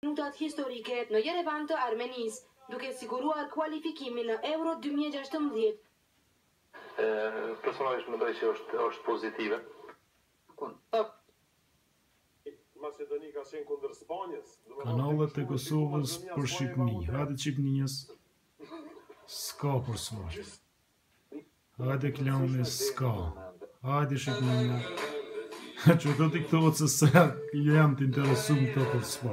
Minutat historike në Jerevan të Armenisë, duke siguruar kualifikimin në Euro dy mijë e gjashtëmbëdhjetë. Personalisht mendoj që është është pozitive. Kanalet e Kosovës për Shqipni, hajde Shqipnijës, s'ka përsëri. Hajde Klani s'ka. Hajde Shqipnija. Që të të këto vetë se se jam të interesum për s'pa.